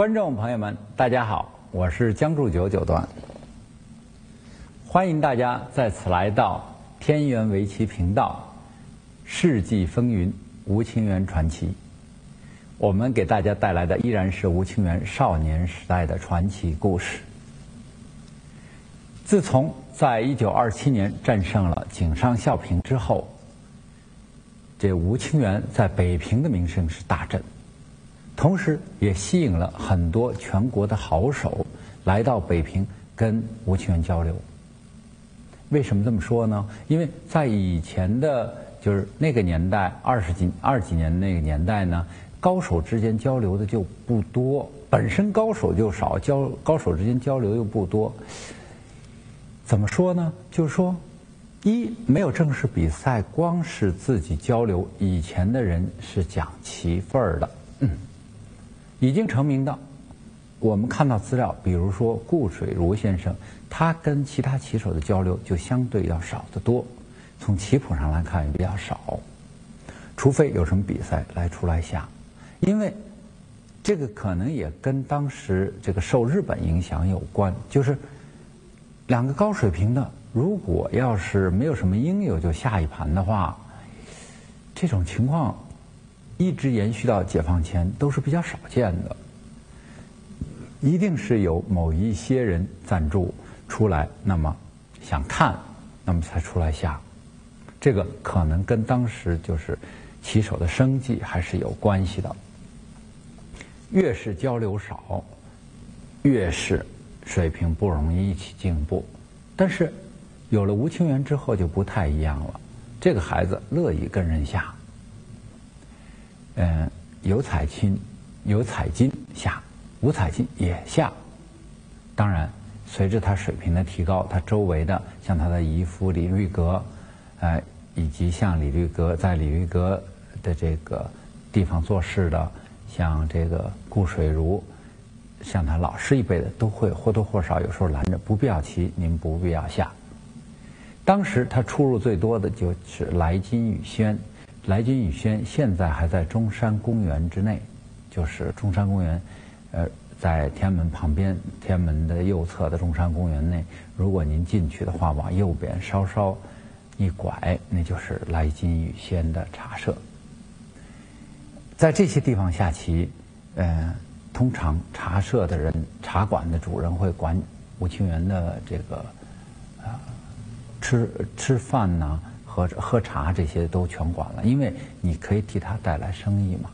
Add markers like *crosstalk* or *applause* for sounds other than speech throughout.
观众朋友们，大家好，我是江祝九九段，欢迎大家再次来到天元围棋频道《世纪风云·吴清源传奇》。我们给大家带来的依然是吴清源少年时代的传奇故事。自从在一九二七年战胜了井上孝平之后，这吴清源在北平的名声是大振。同时，也吸引了很多全国的好手来到北平跟吴清源交流。为什么这么说呢？因为在以前的，就是那个年代，二十几二几年那个年代呢，高手之间交流的就不多，本身高手就少，交高手之间交流又不多。怎么说呢？就是说，一没有正式比赛，光是自己交流，以前的人是讲棋份儿的。已经成名的，我们看到资料，比如说顾水如先生，他跟其他棋手的交流就相对要少得多。从棋谱上来看也比较少，除非有什么比赛来出来下，因为这个可能也跟当时这个受日本影响有关。就是两个高水平的，如果要是没有什么应有就下一盘的话，这种情况。一直延续到解放前都是比较少见的，一定是有某一些人赞助出来，那么想看，那么才出来下。这个可能跟当时就是棋手的生计还是有关系的。越是交流少，越是水平不容易一起进步。但是有了吴清源之后就不太一样了，这个孩子乐意跟人下。嗯，有彩金，有彩金下，无彩金也下。当然，随着他水平的提高，他周围的像他的姨夫李律阁，呃，以及像李律阁在李律阁的这个地方做事的，像这个顾水如，像他老师一辈的，都会或多或少有时候拦着，不必要棋，您不必要下。当时他出入最多的就是来金宇轩。来金宇轩现在还在中山公园之内，就是中山公园，呃，在天安门旁边，天安门的右侧的中山公园内。如果您进去的话，往右边稍稍一拐，那就是来金宇轩的茶社。在这些地方下棋，呃，通常茶社的人、茶馆的主人会管吴清源的这个啊吃吃饭呐。喝喝茶这些都全管了，因为你可以替他带来生意嘛。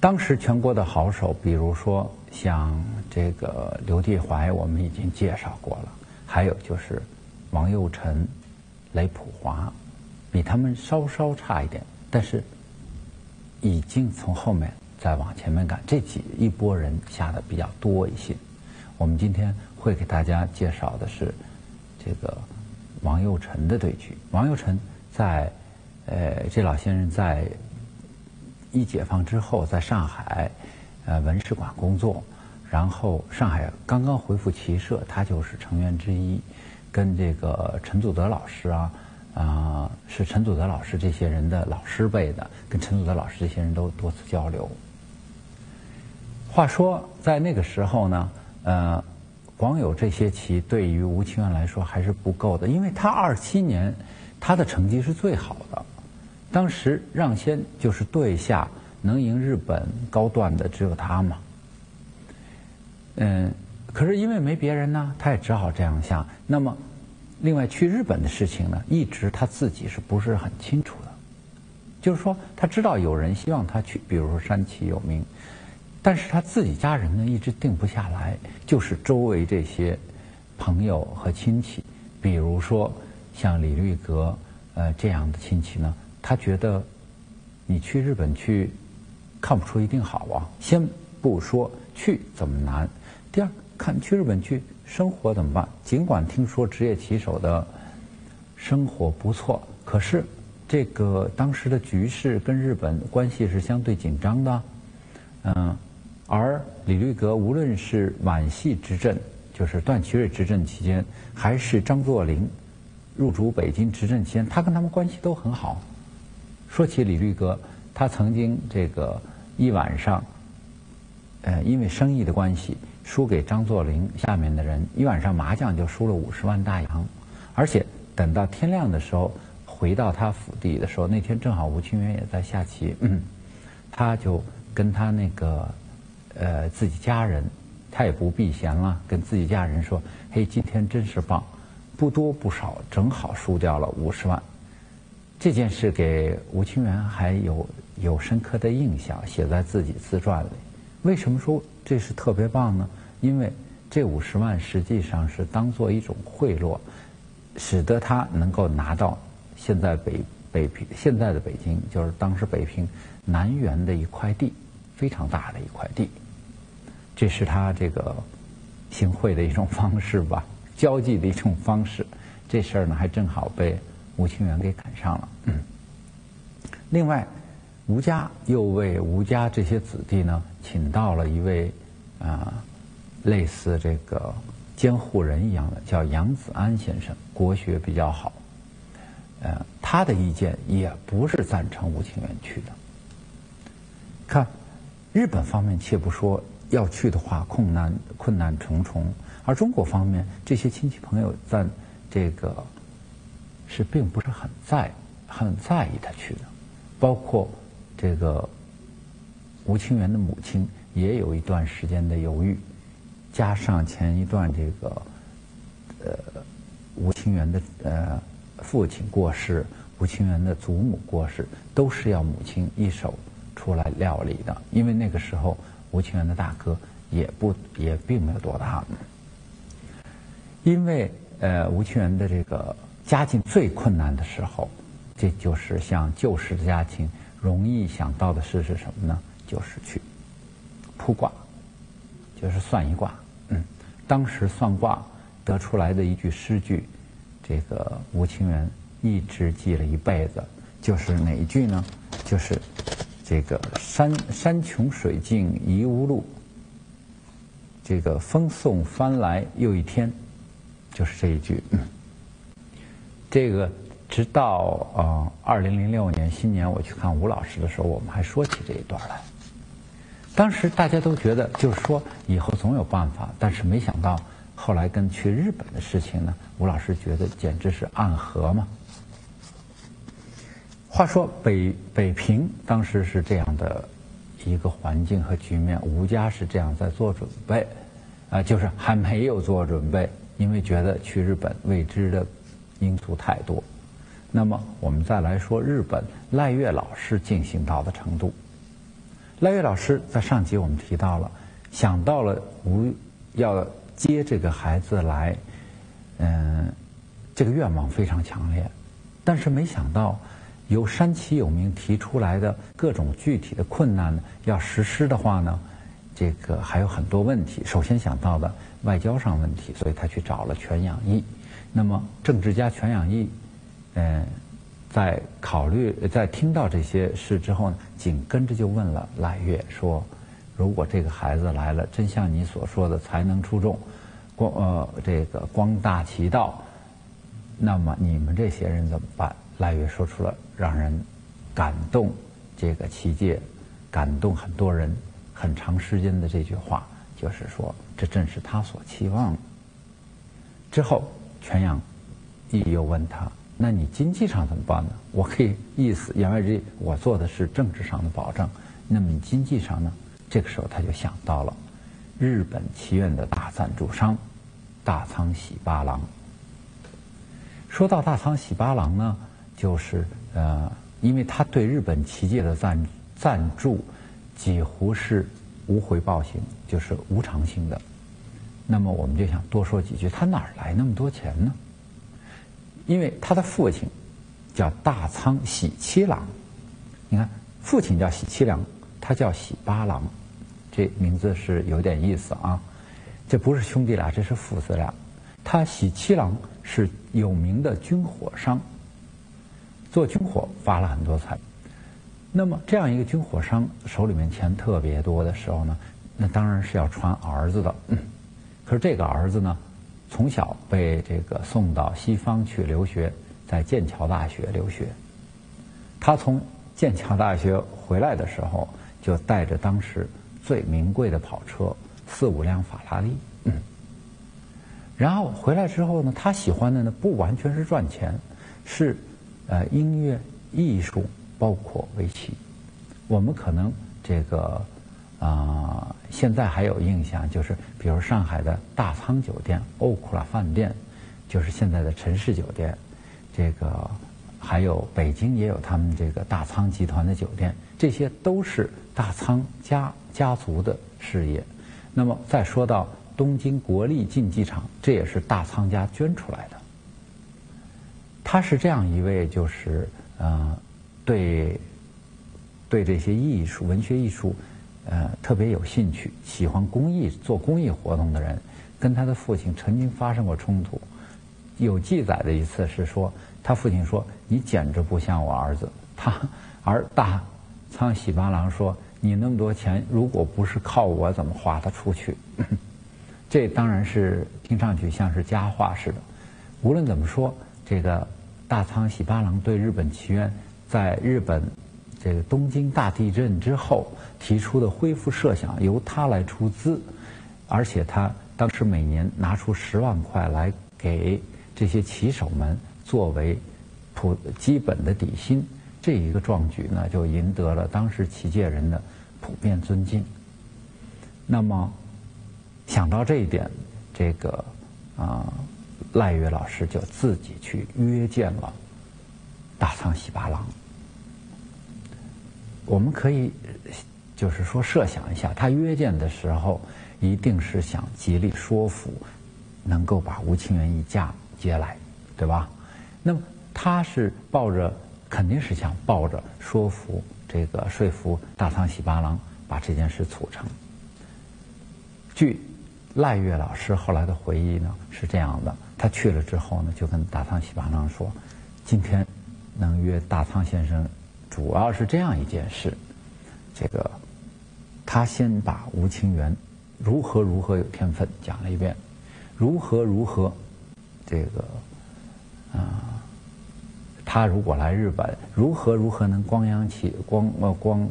当时全国的好手，比如说像这个刘地怀，我们已经介绍过了，还有就是王佑辰、雷普华，比他们稍稍差一点，但是已经从后面再往前面赶，这几一波人下的比较多一些。我们今天会给大家介绍的是这个。王佑辰的对局，王佑辰在，呃，这老先生在一解放之后，在上海，呃，文史馆工作，然后上海刚刚恢复棋社，他就是成员之一，跟这个陈祖德老师啊，啊，是陈祖德老师这些人的老师辈的，跟陈祖德老师这些人都多次交流。话说在那个时候呢，呃。光有这些棋，对于吴清源来说还是不够的，因为他二七年他的成绩是最好的，当时让先就是对下能赢日本高段的只有他嘛。嗯，可是因为没别人呢，他也只好这样下。那么，另外去日本的事情呢，一直他自己是不是很清楚的？就是说，他知道有人希望他去，比如说山崎有名。但是他自己家人呢，一直定不下来，就是周围这些朋友和亲戚，比如说像李律阁呃这样的亲戚呢，他觉得你去日本去看不出一定好啊。先不说去怎么难，第二看去日本去生活怎么办？尽管听说职业棋手的生活不错，可是这个当时的局势跟日本关系是相对紧张的，嗯。而李律阁无论是皖系执政，就是段祺瑞执政期间，还是张作霖入主北京执政期间，他跟他们关系都很好。说起李律阁，他曾经这个一晚上呃，因为生意的关系，输给张作霖下面的人，一晚上麻将就输了五十万大洋，而且等到天亮的时候，回到他府邸的时候，那天正好吴清源也在下棋，他就跟他那个呃自己家人，他也不避嫌了，跟自己家人说：“嘿，今天真是棒，不多不少，正好输掉了五十万。”这件事给吴清源还有有深刻的印象，写在自己自传里。为什么说这是特别棒呢？因为这五十万实际上是当做一种贿赂，使得他能够拿到现在北北平现在的北京，就是当时北平南园的一块地，非常大的一块地。这是他这个行贿的一种方式吧，*laughs* 交际的一种方式。这事儿呢，还正好被。吴清源给赶上了。另外，吴家又为吴家这些子弟呢，请到了一位啊，类似这个监护人一样的，叫杨子安先生，国学比较好。呃，他的意见也不是赞成吴清源去的。看，日本方面且不说要去的话，困难困难重重，而中国方面这些亲戚朋友在这个。是并不是很在很在意他去的，包括这个吴清源的母亲也有一段时间的犹豫，加上前一段这个呃吴清源的呃父亲过世，吴清源的祖母过世，都是要母亲一手出来料理的，因为那个时候吴清源的大哥也不也并没有多大，因为呃吴清源的这个。家境最困难的时候，这就是像旧时的家庭容易想到的事是什么呢？就是去卜卦，就是算一卦。嗯，当时算卦得出来的一句诗句，这个吴清源一直记了一辈子，就是哪一句呢？就是这个山山穷水尽疑无路，这个风送帆来又一天，就是这一句。这个直到呃二零零六年新年我去看吴老师的时候，我们还说起这一段来。当时大家都觉得，就是说以后总有办法，但是没想到后来跟去日本的事情呢，吴老师觉得简直是暗合嘛。话说北北平当时是这样的一个环境和局面，吴家是这样在做准备，啊，就是还没有做准备，因为觉得去日本未知的。因素太多，那么我们再来说日本赖月老师进行到的程度。赖月老师在上集我们提到了，想到了吴要接这个孩子来，嗯，这个愿望非常强烈，但是没想到由山崎有名提出来的各种具体的困难呢要实施的话呢，这个还有很多问题。首先想到的外交上问题，所以他去找了全养义。那么，政治家全养义，嗯，在考虑在听到这些事之后呢，紧跟着就问了赖月说：“如果这个孩子来了，真像你所说的才能出众，光呃这个光大其道，那么你们这些人怎么办？”赖月说出了让人感动这个奇界，感动很多人很长时间的这句话，就是说这正是他所期望的。之后。全阳又问他：“那你经济上怎么办呢？”我可以意思言外之意，我做的是政治上的保证。那么你经济上呢？这个时候他就想到了日本棋院的大赞助商大仓喜八郎。说到大仓喜八郎呢，就是呃，因为他对日本棋界的赞赞助几乎是无回报型，就是无偿性的。那么我们就想多说几句，他哪儿来那么多钱呢？因为他的父亲叫大仓喜七郎，你看父亲叫喜七郎，他叫喜八郎，这名字是有点意思啊。这不是兄弟俩，这是父子俩。他喜七郎是有名的军火商，做军火发了很多财。那么这样一个军火商手里面钱特别多的时候呢，那当然是要传儿子的。可是这个儿子呢，从小被这个送到西方去留学，在剑桥大学留学。他从剑桥大学回来的时候，就带着当时最名贵的跑车，四五辆法拉利。嗯然后回来之后呢，他喜欢的呢不完全是赚钱，是呃音乐、艺术，包括围棋。我们可能这个啊，现在还有印象，就是比如上海的大仓酒店、欧库拉饭店，就是现在的城市酒店。这个还有北京也有他们这个大仓集团的酒店，这些都是大仓家家族的事业。那么再说到。东京国立竞技场，这也是大仓家捐出来的。他是这样一位，就是呃，对对这些艺术、文学艺术，呃，特别有兴趣，喜欢公益、做公益活动的人。跟他的父亲曾经发生过冲突。有记载的一次是说，他父亲说：“你简直不像我儿子。”他而大仓喜八郎说：“你那么多钱，如果不是靠我，怎么花得出去？” *laughs* 这当然是听上去像是佳话似的。无论怎么说，这个大仓喜八郎对日本棋院在日本这个东京大地震之后提出的恢复设想，由他来出资，而且他当时每年拿出十万块来给这些棋手们作为普基本的底薪，这一个壮举呢，就赢得了当时棋界人的普遍尊敬。那么。想到这一点，这个啊赖月老师就自己去约见了大仓喜八郎。我们可以就是说设想一下，他约见的时候，一定是想极力说服，能够把吴清源一家接来，对吧？那么他是抱着肯定是想抱着说服这个说服大仓喜八郎把这件事促成。据赖月老师后来的回忆呢是这样的：他去了之后呢，就跟大仓喜八郎说：“今天能约大仓先生，主要是这样一件事。这个他先把吴清源如何如何有天分讲了一遍，如何如何这个啊，他如果来日本，如何如何能光扬其光呃光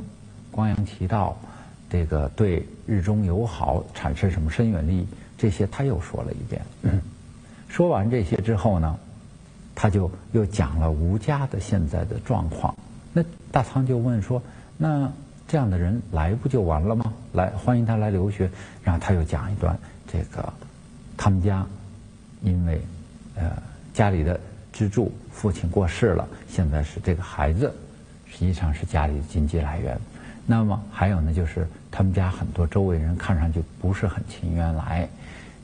光扬其道。”这个对日中友好产生什么深远利益？这些他又说了一遍。说完这些之后呢，他就又讲了吴家的现在的状况。那大仓就问说：“那这样的人来不就完了吗？来欢迎他来留学。”然后他又讲一段这个他们家因为呃家里的支柱父亲过世了，现在是这个孩子实际上是家里的经济来源。那么还有呢，就是。他们家很多周围人看上去不是很情愿来，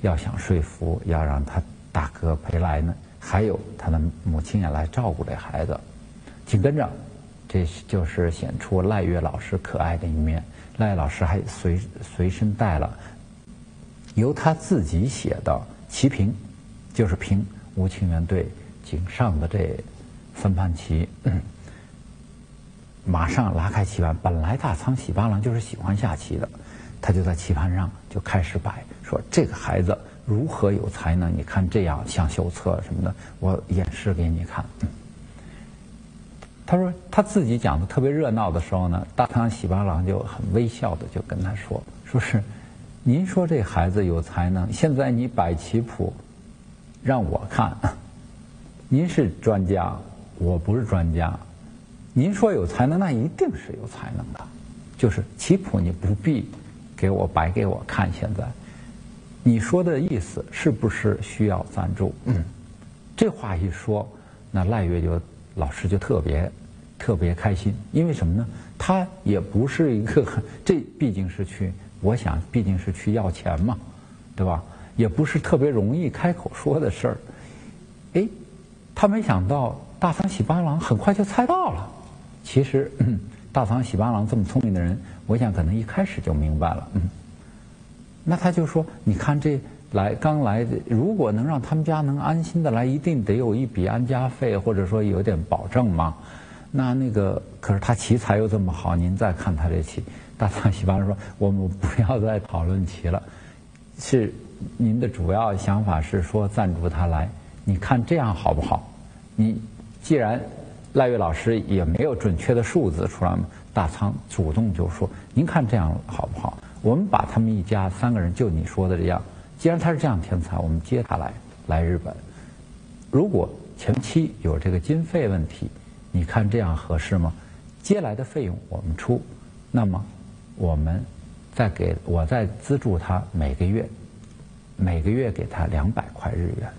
要想说服要让他大哥陪来呢，还有他的母亲也来照顾这孩子。紧跟着，这就是显出赖月老师可爱的一面。赖老师还随随身带了由他自己写的棋评，就是评吴清源对井上的这分盘棋。*coughs* 马上拉开棋盘，本来大仓喜八郎就是喜欢下棋的，他就在棋盘上就开始摆，说这个孩子如何有才能？你看这样像秀策什么的，我演示给你看。他说他自己讲的特别热闹的时候呢，大唐喜八郎就很微笑的就跟他说，说是您说这孩子有才能，现在你摆棋谱让我看，*laughs* 您是专家，我不是专家。您说有才能，那一定是有才能的。就是棋谱，你不必给我摆给我看。现在你说的意思是不是需要赞助？嗯，这话一说，那赖月就老师就特别特别开心，因为什么呢？他也不是一个，*laughs* 这毕竟是去，我想毕竟是去要钱嘛，对吧？也不是特别容易开口说的事儿。哎，他没想到大仓喜八郎很快就猜到了。其实，大仓喜八郎这么聪明的人，我想可能一开始就明白了。嗯，那他就说：“你看这来刚来，如果能让他们家能安心的来，一定得有一笔安家费，或者说有点保证嘛。那那个，可是他棋才又这么好，您再看他这棋。”大仓喜八说：“我们不要再讨论棋了，是您的主要想法是说赞助他来，你看这样好不好？你既然。”赖月老师也没有准确的数字出来嘛，大仓主动就说：“您看这样好不好？我们把他们一家三个人，就你说的这样，既然他是这样天才，我们接他来来日本。如果前期有这个经费问题，你看这样合适吗？接来的费用我们出，那么我们再给我再资助他每个月，每个月给他两百块日元。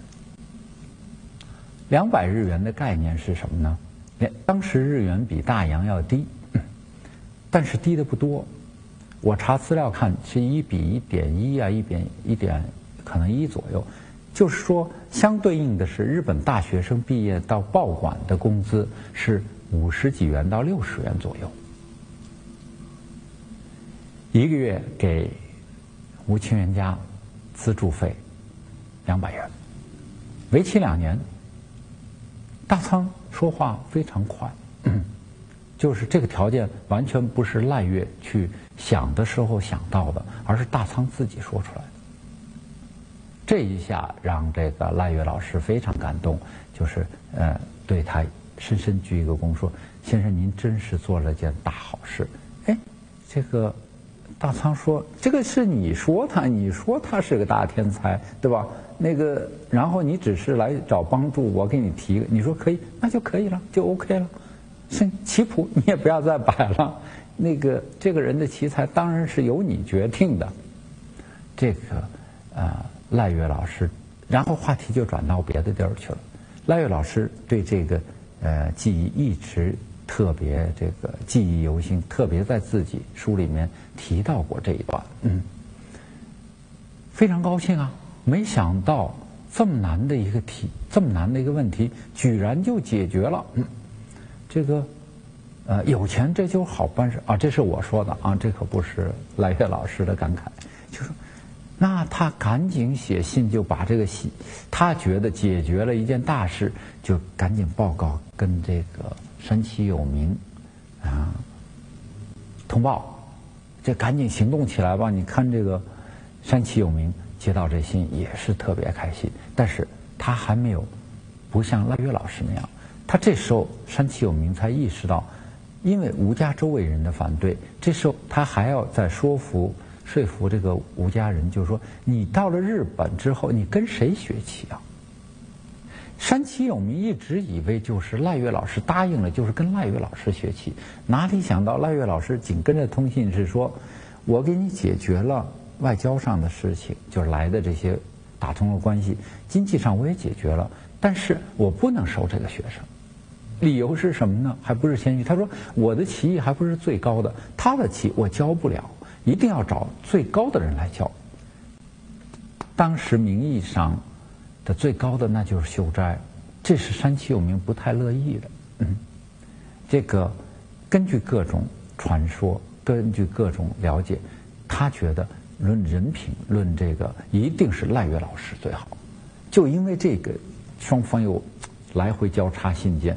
两百日元的概念是什么呢？当时日元比大洋要低，但是低的不多。我查资料看是一比一点一啊，一点一点可能一左右。就是说，相对应的是日本大学生毕业到报馆的工资是五十几元到六十元左右，一个月给吴清源家资助费两百元，为期两年。大仓说话非常快，就是这个条件完全不是赖月去想的时候想到的，而是大仓自己说出来的。这一下让这个赖月老师非常感动，就是呃对他深深鞠一个躬，说：“先生您真是做了件大好事。”哎，这个大仓说：“这个是你说他，你说他是个大天才，对吧？”那个，然后你只是来找帮助，我给你提，你说可以，那就可以了，就 OK 了。是棋谱，你也不要再摆了。那个这个人的奇才当然是由你决定的。这个呃，赖月老师，然后话题就转到别的地儿去了。赖月老师对这个呃记忆一直特别这个记忆犹新，特别在自己书里面提到过这一段，嗯，非常高兴啊。没想到这么难的一个题，这么难的一个问题，居然就解决了。嗯，这个呃，有钱这就好办事啊！这是我说的啊，这可不是赖月老师的感慨。就说，那他赶紧写信，就把这个信，他觉得解决了一件大事，就赶紧报告跟这个山崎有名啊通报，这赶紧行动起来吧！你看这个山崎有名。接到这信也是特别开心，但是他还没有不像赖月老师那样，他这时候山崎有明才意识到，因为吴家周围人的反对，这时候他还要再说服说服这个吴家人，就是说你到了日本之后，你跟谁学棋啊？山崎有明一直以为就是赖月老师答应了，就是跟赖月老师学棋，哪里想到赖月老师紧跟着通信是说，我给你解决了。外交上的事情就是来的这些打通了关系，经济上我也解决了，但是我不能收这个学生，理由是什么呢？还不是谦虚，他说我的棋艺还不是最高的，他的棋我教不了，一定要找最高的人来教。当时名义上的最高的那就是秀斋，这是山崎有名不太乐意的。嗯，这个根据各种传说，根据各种了解，他觉得。论人品，论这个一定是赖月老师最好。就因为这个，双方又来回交叉信件，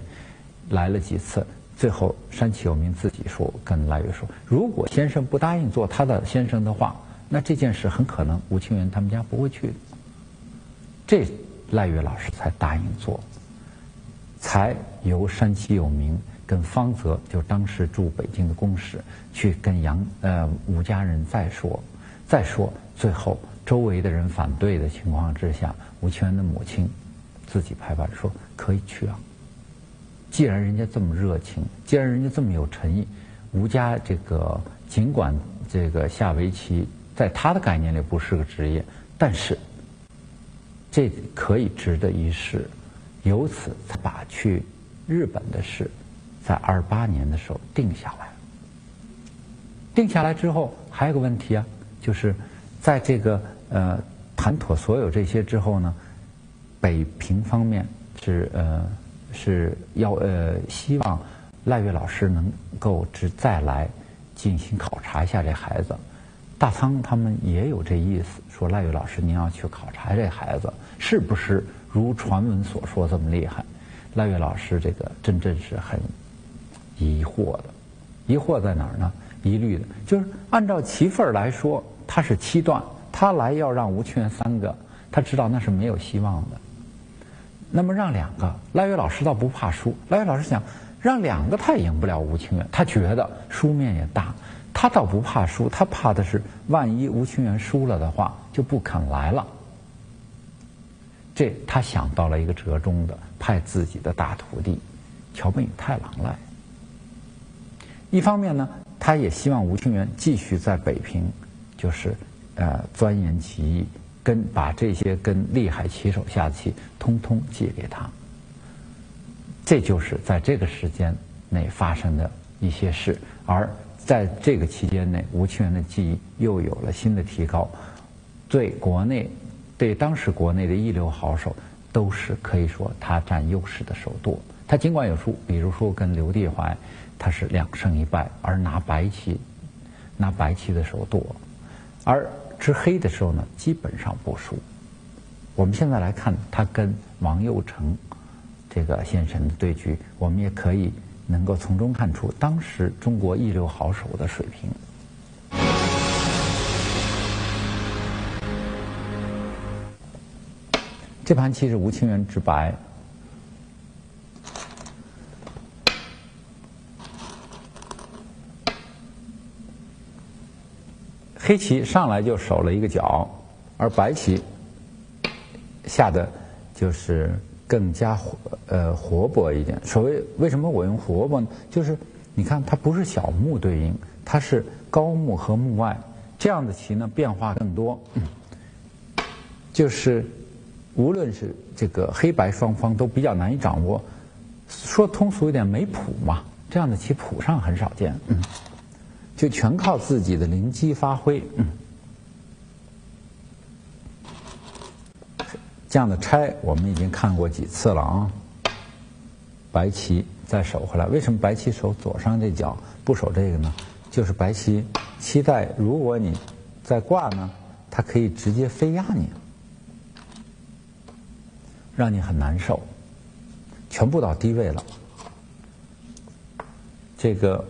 来了几次，最后山崎有明自己说跟赖月说，如果先生不答应做他的先生的话，那这件事很可能吴清源他们家不会去。这赖月老师才答应做，才由山崎有名跟方泽就当时驻北京的公使去跟杨呃吴家人再说。再说，最后周围的人反对的情况之下，吴清源的母亲自己拍板说可以去啊。既然人家这么热情，既然人家这么有诚意，吴家这个尽管这个下围棋在他的概念里不是个职业，但是这可以值得一试。由此才把去日本的事，在二八年的时候定下来。定下来之后，还有个问题啊。就是在这个呃谈妥所有这些之后呢，北平方面是呃是要呃希望赖月老师能够只再来进行考察一下这孩子。大仓他们也有这意思，说赖月老师您要去考察这孩子是不是如传闻所说这么厉害？赖月老师这个真正是很疑惑的，疑惑在哪儿呢？疑虑的，就是按照棋份来说，他是七段，他来要让吴清源三个，他知道那是没有希望的。那么让两个，赖月老师倒不怕输，赖月老师想让两个他也赢不了吴清源，他觉得输面也大，他倒不怕输，他怕的是万一吴清源输了的话，就不肯来了。这他想到了一个折中的，派自己的大徒弟桥本宇太郎来。一方面呢，他也希望吴清源继续在北平，就是呃钻研棋艺，跟把这些跟厉害棋手下的棋通通借给他。这就是在这个时间内发生的一些事，而在这个期间内，吴清源的技艺又有了新的提高，对国内，对当时国内的一流好手，都是可以说他占优势的手舵。他尽管有输，比如说跟刘地怀，他是两胜一败，而拿白棋，拿白棋的手多，而吃黑的时候呢，基本上不输。我们现在来看他跟王佑成。这个先生的对局，我们也可以能够从中看出当时中国一流好手的水平。这盘棋是吴清源之白，黑棋上来就守了一个角，而白棋下的就是。更加活呃活泼一点。所谓为什么我用活泼呢？就是你看它不是小目对应，它是高目和目外这样的棋呢，变化更多。就是无论是这个黑白双方都比较难以掌握。说通俗一点，没谱嘛。这样的棋谱上很少见，嗯就全靠自己的灵机发挥。这样的拆我们已经看过几次了啊！白棋再守回来，为什么白棋守左上这角不守这个呢？就是白棋期待，如果你再挂呢，它可以直接飞压你，让你很难受，全部到低位了。这个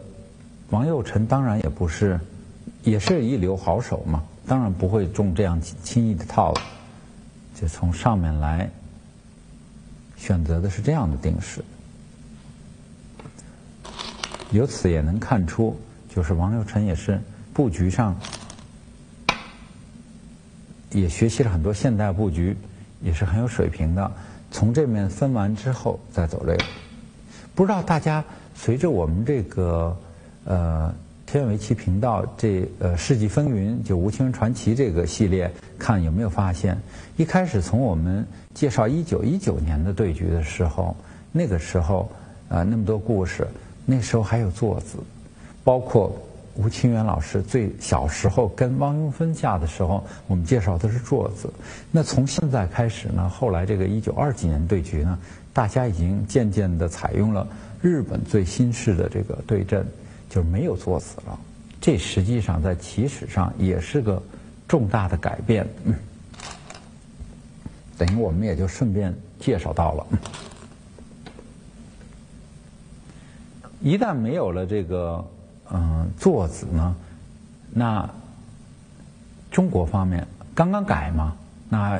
王佑成当然也不是，也是一流好手嘛，当然不会中这样轻易的套路。就从上面来选择的是这样的定式，由此也能看出，就是王佑成也是布局上也学习了很多现代布局，也是很有水平的。从这面分完之后再走这个，不知道大家随着我们这个呃。天围棋频道这呃世纪风云就吴清源传奇这个系列，看有没有发现？一开始从我们介绍一九一九年的对局的时候，那个时候啊那么多故事，那时候还有座子，包括吴清源老师最小时候跟汪庸分下的时候，我们介绍的是座子。那从现在开始呢，后来这个一九二几年对局呢，大家已经渐渐的采用了日本最新式的这个对阵。就没有作死了，这实际上在棋史上也是个重大的改变。等于我们也就顺便介绍到了。一旦没有了这个嗯作子呢，那中国方面刚刚改嘛，那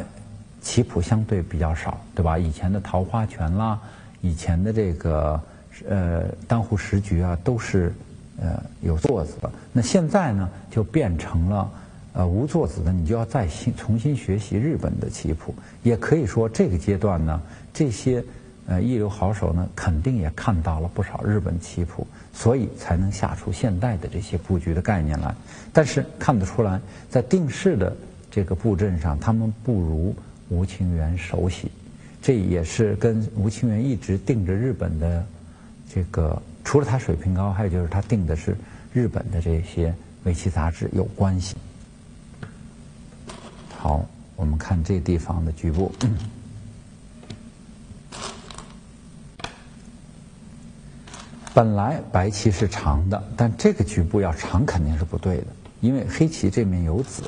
棋谱相对比较少，对吧？以前的桃花拳啦，以前的这个呃当户十局啊，都是。呃，有座子的，那现在呢，就变成了呃无座子的，你就要再新重新学习日本的棋谱。也可以说，这个阶段呢，这些呃一流好手呢，肯定也看到了不少日本棋谱，所以才能下出现代的这些布局的概念来。但是看得出来，在定式的这个布阵上，他们不如吴清源熟悉，这也是跟吴清源一直定着日本的这个。除了他水平高，还有就是他定的是日本的这些围棋杂志有关系。好，我们看这地方的局部。*clears throat* 本来白棋是长的，但这个局部要长肯定是不对的，因为黑棋这面有子，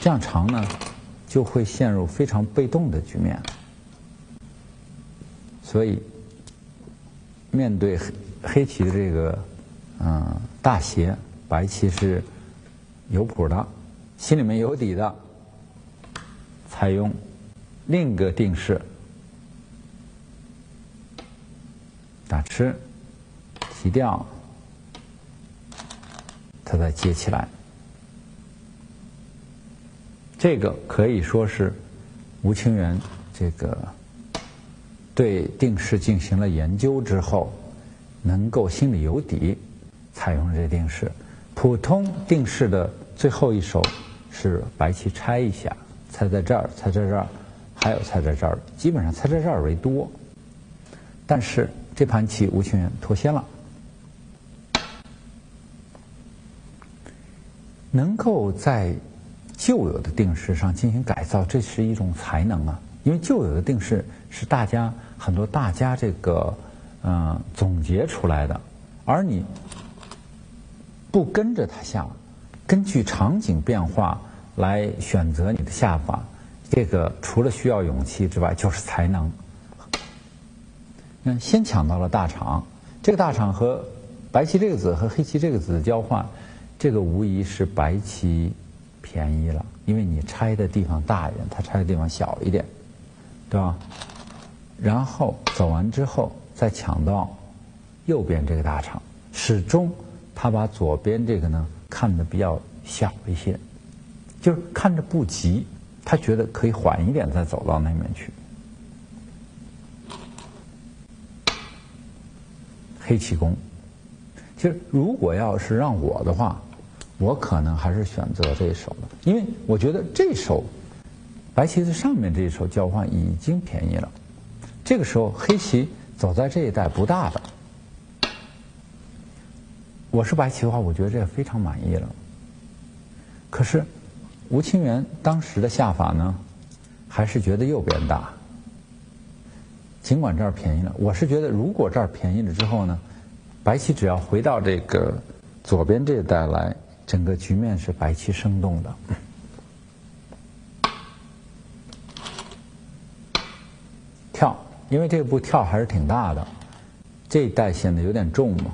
这样长呢就会陷入非常被动的局面，所以。面对黑黑棋的这个嗯大斜，白棋是有谱的，心里面有底的，采用另一个定式，打吃，提掉，他再接起来。这个可以说是吴清源这个对定式进行了研究之后，能够心里有底，采用这定式。普通定式的最后一手是白棋拆一下，猜在这儿，猜在这儿，还有猜在这儿，基本上猜在这儿为多。但是这盘棋吴清源脱先了，能够在。旧有的定式上进行改造，这是一种才能啊！因为旧有的定式是大家很多大家这个嗯总结出来的，而你不跟着他下，根据场景变化来选择你的下法，这个除了需要勇气之外，就是才能。那先抢到了大场，这个大场和白棋这个子和黑棋这个子交换，这个无疑是白棋。便宜了，因为你拆的地方大一点，他拆的地方小一点，对吧？然后走完之后，再抢到右边这个大场，始终他把左边这个呢看的比较小一些，就是看着不急，他觉得可以缓一点再走到那边去。黑棋攻，其实如果要是让我的话。我可能还是选择这一手的，因为我觉得这手白棋子上面这一手交换已经便宜了。这个时候黑棋走在这一带不大的，我是白棋的话，我觉得这个非常满意了。可是吴清源当时的下法呢，还是觉得右边大。尽管这儿便宜了，我是觉得如果这儿便宜了之后呢，白棋只要回到这个左边这一带来。整个局面是白棋生动的，跳，因为这步跳还是挺大的，这一带显得有点重嘛。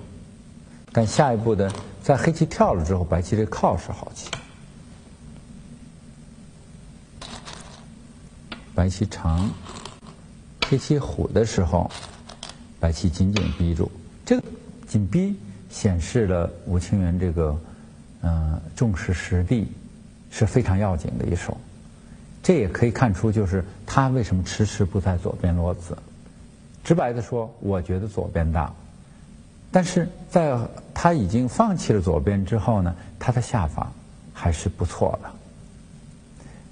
但下一步的，在黑棋跳了之后，白棋这靠是好棋，白棋长，黑棋虎的时候，白棋紧紧逼住，这个紧逼显示了吴清源这个。嗯，重视实地是非常要紧的一手。这也可以看出，就是他为什么迟迟不在左边落子。直白的说，我觉得左边大。但是在他已经放弃了左边之后呢，他的下法还是不错的。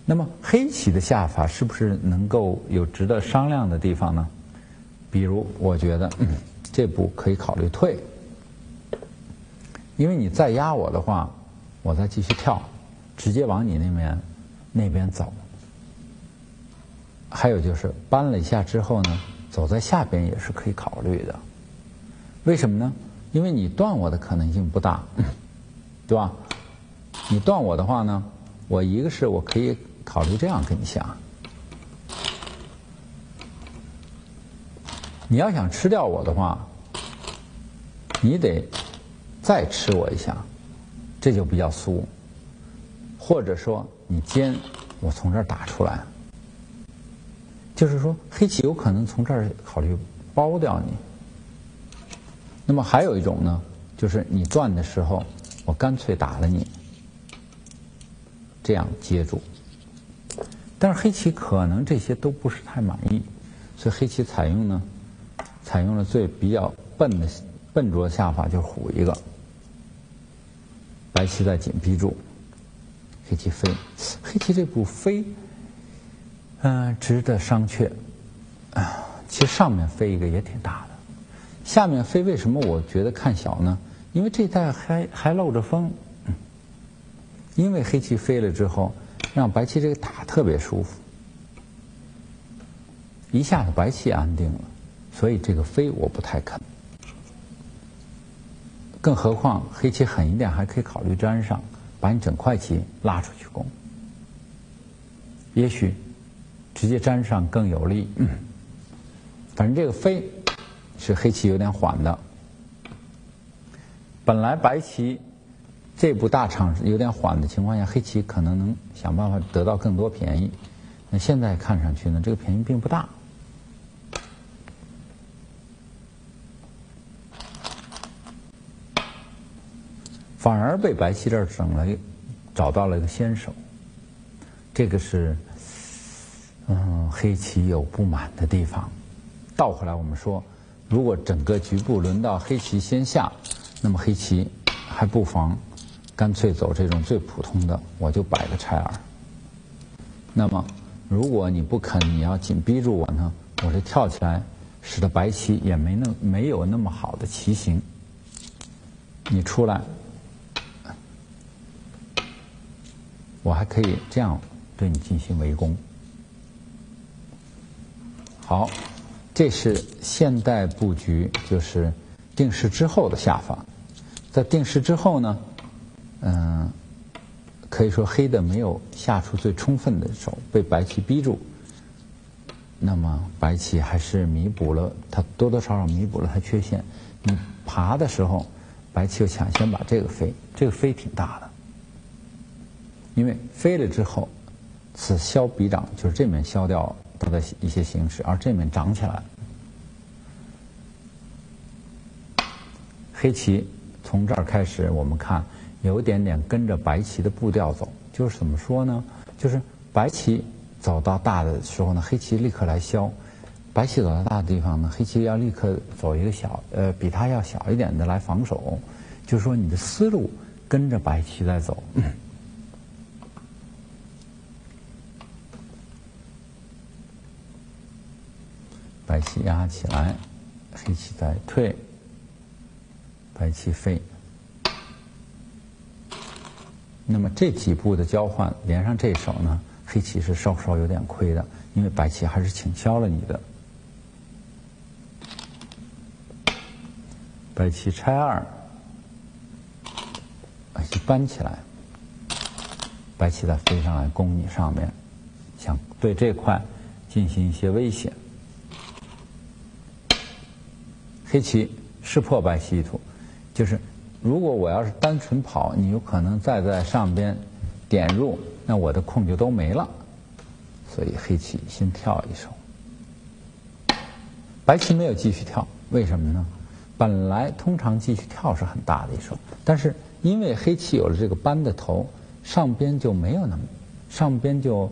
那么黑棋的下法是不是能够有值得商量的地方呢？比如，我觉得这步可以考虑退，因为你再压我的话。我再继续跳，直接往你那边那边走。还有就是搬了一下之后呢，走在下边也是可以考虑的。为什么呢？因为你断我的可能性不大，*laughs* 对吧？你断我的话呢，我一个是我可以考虑这样跟你下。你要想吃掉我的话，你得再吃我一下。这就比较酥，或者说你尖，我从这儿打出来，就是说黑棋有可能从这儿考虑包掉你。那么还有一种呢，就是你转的时候，我干脆打了你，这样接住。但是黑棋可能这些都不是太满意，所以黑棋采用呢，采用了最比较笨的笨拙下法，就是虎一个。白棋在紧逼住，黑棋飞，黑棋这步飞，嗯，值得商榷。啊，其实上面飞一个也挺大的，下面飞为什么我觉得看小呢？因为这带还还漏着风，因为黑棋飞了之后，让白棋这个打特别舒服，一下子白棋安定了，所以这个飞我不太肯。更何况黑棋狠一点，还可以考虑粘上，把你整块棋拉出去攻。也许直接粘上更有利。反正这个飞是黑棋有点缓的。本来白棋这步大场有点缓的情况下，黑棋可能能想办法得到更多便宜。那现在看上去呢，这个便宜并不大。反而被白棋这儿整了，找到了一个先手。这个是，嗯，黑棋有不满的地方。倒回来我们说，如果整个局部轮到黑棋先下，那么黑棋还不妨干脆走这种最普通的，我就摆个拆二。那么，如果你不肯，你要紧逼住我呢，我这跳起来，使得白棋也没那没有那么好的棋形。你出来。我还可以这样对你进行围攻。好，这是现代布局，就是定式之后的下法。在定式之后呢，嗯，可以说黑的没有下出最充分的手，被白棋逼住。那么白棋还是弥补了，它多多少少弥补了它缺陷。你爬的时候，白棋又抢先把这个飞，这个飞挺大的。因为飞了之后，此消彼长，就是这面消掉了它的一些形式，而这面长起来了。黑棋从这儿开始，我们看有一点点跟着白棋的步调走，就是怎么说呢？就是白棋走到大的时候呢，黑棋立刻来消；白棋走到大的地方呢，黑棋要立刻走一个小，呃，比它要小一点的来防守。就是说，你的思路跟着白棋在走。白棋压起来，黑棋再退，白棋飞。那么这几步的交换连上这手呢，黑棋是稍稍有点亏的，因为白棋还是请消了你的。白棋拆二，白棋搬起来，白棋再飞上来攻你上面，想对这块进行一些威胁。黑棋识破白棋意图，就是如果我要是单纯跑，你有可能再在上边点入，那我的空就都没了。所以黑棋先跳一手，白棋没有继续跳，为什么呢？本来通常继续跳是很大的一手，但是因为黑棋有了这个扳的头，上边就没有那么，上边就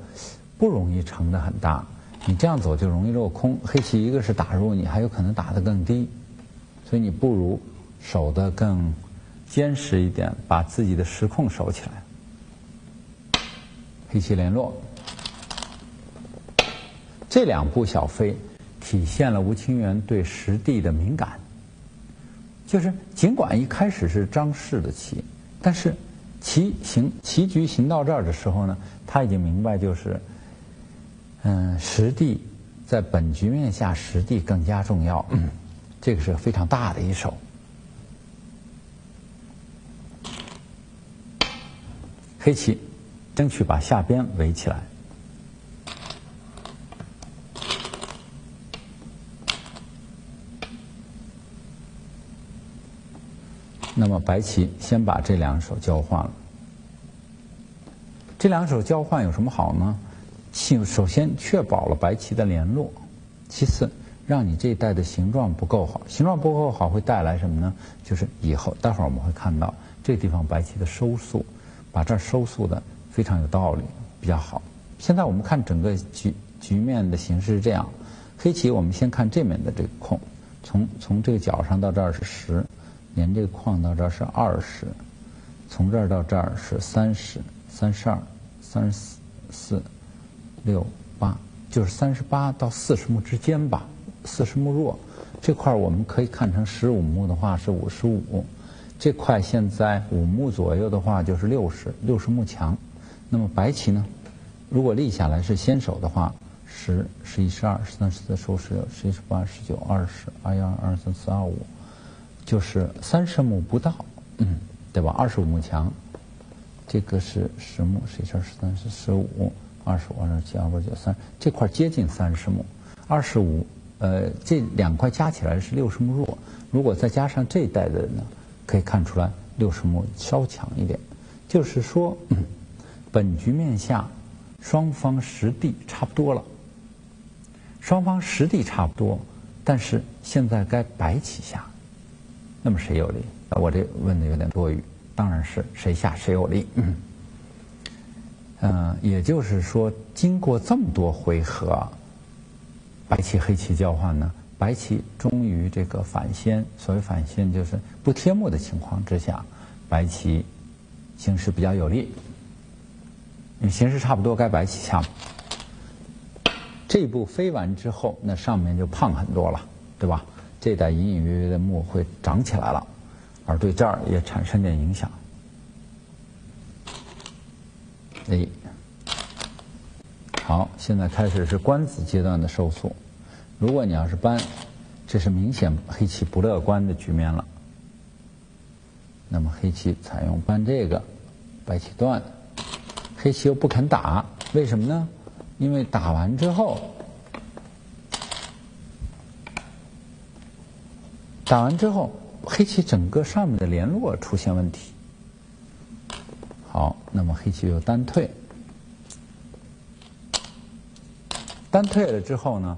不容易成的很大。你这样走就容易落空。黑棋一个是打入你，还有可能打得更低。所以你不如守得更坚实一点，把自己的实控守起来。黑棋联络，这两步小飞体现了吴清源对实地的敏感。就是尽管一开始是张氏的棋，但是棋行棋局行到这儿的时候呢，他已经明白就是，嗯，实地在本局面下实地更加重要。这个是非常大的一手，黑棋争取把下边围起来。那么白棋先把这两手交换了。这两手交换有什么好呢？先首先确保了白棋的联络，其次。让你这一带的形状不够好，形状不够好会带来什么呢？就是以后待会儿我们会看到这地方白棋的收束，把这儿收束的非常有道理，比较好。现在我们看整个局局面的形式是这样：黑棋我们先看这面的这个空，从从这个角上到这儿是十，连这个框到这儿是二十，从这儿到这儿是三十、三十二、三十四、四、六、八，就是三十八到四十目之间吧。四十目弱，这块我们可以看成十五目的话是五十五，这块现在五目左右的话就是六十六十目强。那么白棋呢，如果立下来是先手的话，十、十一、十二、十三、十四、十五、十六、十七、十八、十九、二十、二一、二二、三、四二五，就是三十目不到，嗯，对吧？二十五目强，这个是十目，十一、十二、十三、十四十五、二十五、二十七、二八、九三，这块接近三十目，二十五。呃，这两块加起来是六十目弱，如果再加上这一代的人呢，可以看出来六十目稍强一点。就是说，本局面下双方实地差不多了，双方实地差不多，但是现在该白棋下，那么谁有利？我这问的有点多余。当然是谁下谁有利。嗯，也就是说，经过这么多回合，白棋黑棋交换呢，白棋终于这个反先。所谓反先，就是不贴目的情况之下，白棋形势比较有利。你形势差不多，该白棋下。这步飞完之后，那上面就胖很多了，对吧？这带隐隐约约的目会长起来了，而对这儿也产生点影响。哎，好，现在开始是官子阶段的收缩。如果你要是搬，这是明显黑棋不乐观的局面了。那么黑棋采用搬这个，白棋断，黑棋又不肯打，为什么呢？因为打完之后，打完之后，黑棋整个上面的联络出现问题。好，那么黑棋又单退，单退了之后呢，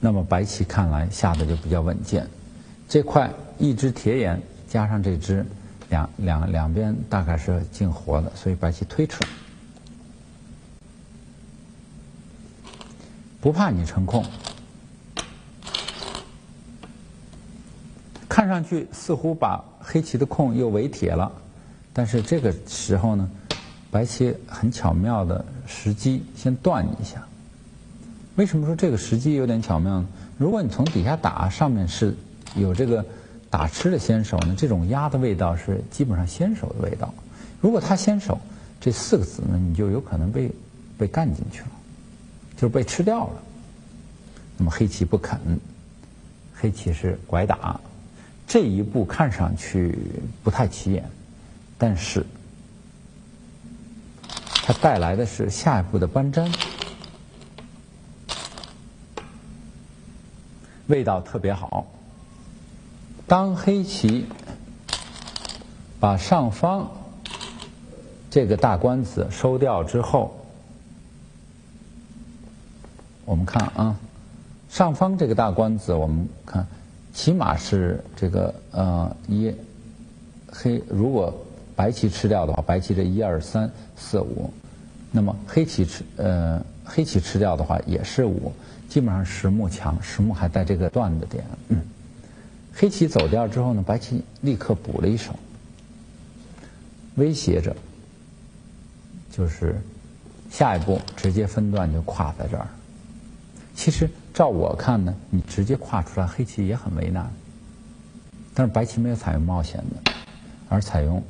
那么白棋看来下的就比较稳健。这块一只铁眼加上这只两两两边大概是进活的，所以白棋推出，不怕你成空，看上去似乎把黑棋的空又围铁了。但是这个时候呢，白棋很巧妙的时机先断一下。为什么说这个时机有点巧妙呢？如果你从底下打，上面是有这个打吃的先手呢，这种压的味道是基本上先手的味道。如果他先手，这四个子呢，你就有可能被被干进去了，就被吃掉了。那么黑棋不肯，黑棋是拐打，这一步看上去不太起眼。但是，它带来的是下一步的搬粘，味道特别好。当黑棋把上方这个大官子收掉之后，我们看啊，上方这个大官子，我们看，起码是这个呃一黑如果。白棋吃掉的话，白棋这一二三四五，那么黑棋吃呃黑棋吃掉的话也是五，基本上实木墙，实木还带这个断的点。嗯，黑棋走掉之后呢，白棋立刻补了一手，威胁着，就是下一步直接分段就跨在这儿。其实照我看呢，你直接跨出来，黑棋也很为难。但是白棋没有采用冒险的，而采用。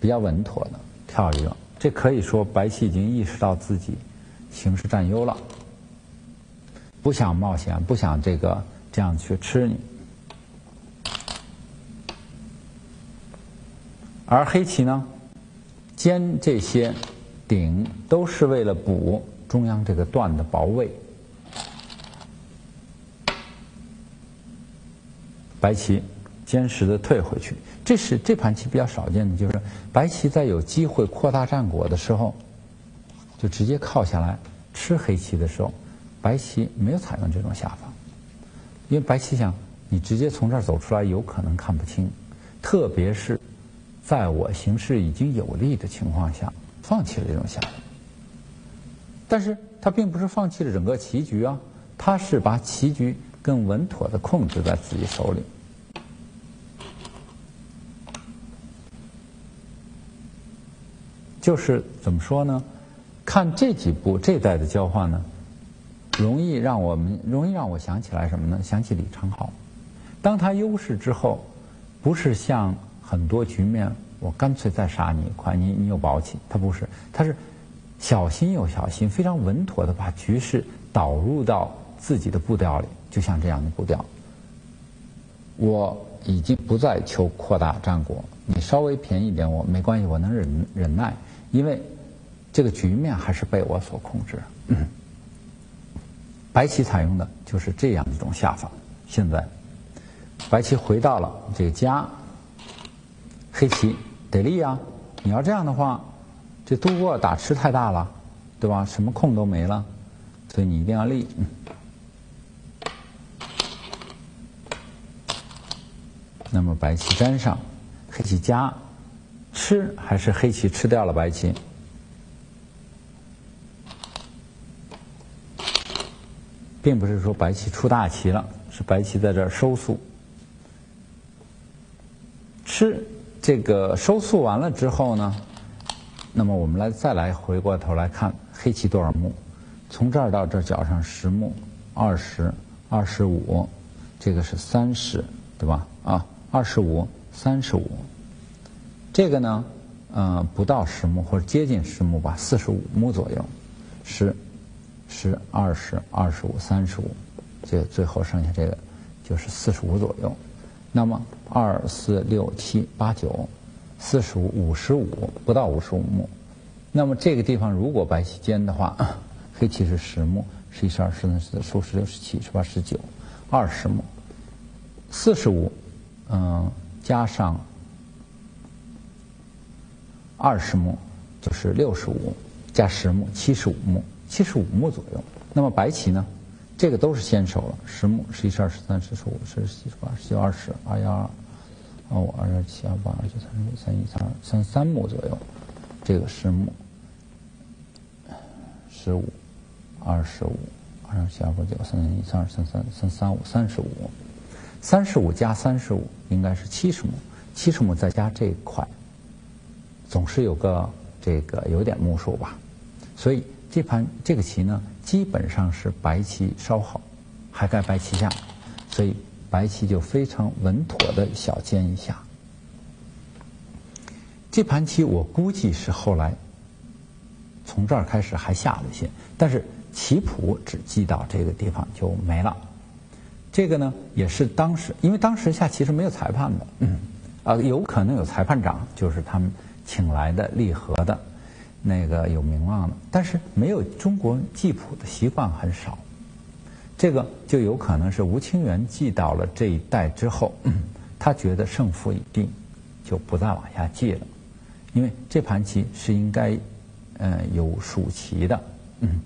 比较稳妥的跳一个，这可以说白棋已经意识到自己形势占优了，不想冒险，不想这个这样去吃你。而黑棋呢，尖这些顶都是为了补中央这个段的薄位。白棋坚实的退回去。这是这盘棋比较少见的，就是白棋在有机会扩大战果的时候，就直接靠下来吃黑棋的时候，白棋没有采用这种下法，因为白棋想你直接从这儿走出来有可能看不清，特别是在我形势已经有利的情况下，放弃了这种下法。但是他并不是放弃了整个棋局啊，他是把棋局更稳妥的控制在自己手里。就是怎么说呢？看这几步这代的交换呢，容易让我们容易让我想起来什么呢？想起李昌镐。当他优势之后，不是像很多局面，我干脆再杀你一块，你你有宝气。他不是，他是小心又小心，非常稳妥的把局势导入到自己的步调里，就像这样的步调。我已经不再求扩大战果，你稍微便宜点我没关系，我能忍忍耐。因为这个局面还是被我所控制。白棋采用的就是这样一种下法。现在白棋回到了这个家，黑棋得力啊！你要这样的话，这度过打吃太大了，对吧？什么空都没了，所以你一定要立。那么白棋粘上，黑棋夹，吃还是黑棋吃掉了白棋？并不是说白棋出大棋了，是白棋在这儿收速。吃这个收速完了之后呢，那么我们来再来回过头来看黑棋多少目？从这儿到这儿角上十目，二十二十五，这个是三十，对吧？啊，二十五三十五，这个呢，呃，不到十目或者接近十目吧，四十五目左右，十。十、二十、二十五、三十五，这最后剩下这个就是四十五左右。那么二、四、六、七、八、九，四十五、五十五，不到五十五目。那么这个地方如果白棋尖的话，*coughs* 黑棋是十目，十一、十二、十三、十四、十五、十六、十七、十八、十九，二十目。四十五，嗯，加上二十目就是六十五，加十目七十五目。七十五目左右，那么白棋呢？这个都是先手了，十目，十一、十二、十三、十四、五、十、十七、十八、十九、二十、二幺二、二五、二二七、二八、二九、三十、三一、三二、三三目左右，这个十目，十五、二十五、二十七、二八九、三一、三二、三三、三三五、三十五，三十五加三十五应该是七十目，七十目再加这一块，总是有个这个有点目数吧，所以。这盘这个棋呢，基本上是白棋稍好，还该白棋下，所以白棋就非常稳妥的小尖一下。这盘棋我估计是后来从这儿开始还下了些，但是棋谱只记到这个地方就没了。这个呢，也是当时因为当时下棋是没有裁判的，嗯，啊，有可能有裁判长，就是他们请来的立和的。那个有名望的，但是没有中国记谱的习惯很少，这个就有可能是吴清源记到了这一代之后，他觉得胜负已定，就不再往下记了，因为这盘棋是应该，嗯，有数棋的，嗯，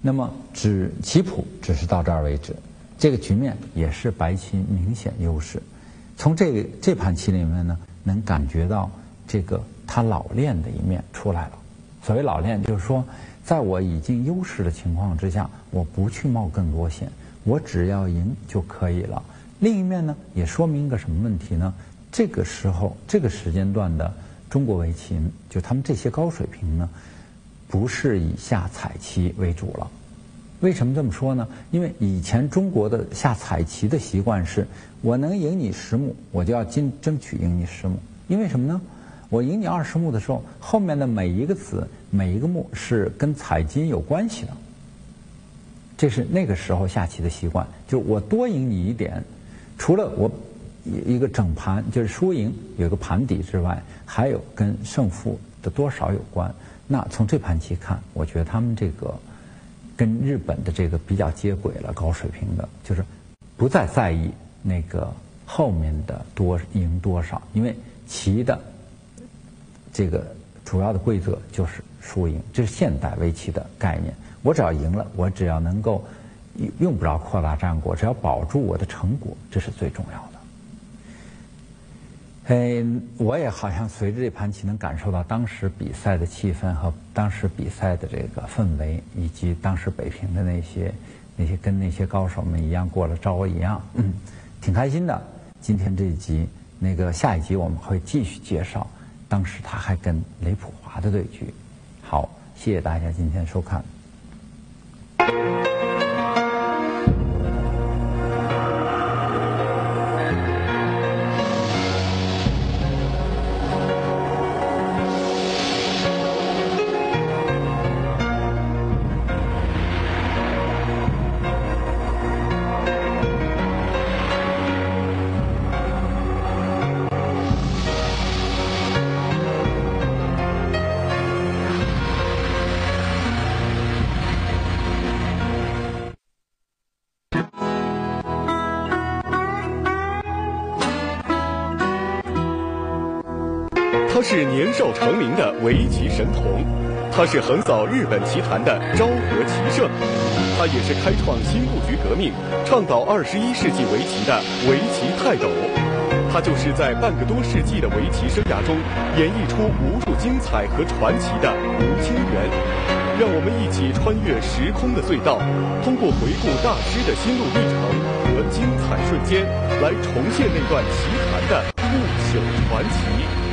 那么只棋谱只是到这儿为止，这个局面也是白棋明显优势，从这个这盘棋里面呢，能感觉到这个他老练的一面出来了。所谓老练，就是说，在我已经优势的情况之下，我不去冒更多险，我只要赢就可以了。另一面呢，也说明一个什么问题呢？这个时候，这个时间段的中国围棋，就他们这些高水平呢，不是以下彩棋为主了。为什么这么说呢？因为以前中国的下彩棋的习惯是，我能赢你十目，我就要争争取赢你十目。因为什么呢？我赢你二十目的时候，后面的每一个子、每一个目是跟彩金有关系的。这是那个时候下棋的习惯，就是我多赢你一点，除了我一个整盘就是输赢有一个盘底之外，还有跟胜负的多少有关。那从这盘棋看，我觉得他们这个跟日本的这个比较接轨了，高水平的，就是不再在意那个后面的多赢多少，因为棋的。这个主要的规则就是输赢，这是现代围棋的概念。我只要赢了，我只要能够用不着扩大战果，只要保住我的成果，这是最重要的。嗯，我也好像随着这盘棋能感受到当时比赛的气氛和当时比赛的这个氛围，以及当时北平的那些那些跟那些高手们一样过了招一样，嗯，挺开心的。今天这一集，那个下一集我们会继续介绍。当时他还跟雷普华的对局，好，谢谢大家今天收看。是年少成名的围棋神童，他是横扫日本棋坛的昭和棋圣，他也是开创新布局革命、倡导二十一世纪围棋的围棋泰斗。他就是在半个多世纪的围棋生涯中，演绎出无数精彩和传奇的吴清源。让我们一起穿越时空的隧道，通过回顾大师的心路历程和精彩瞬间，来重现那段奇谈的不朽传奇。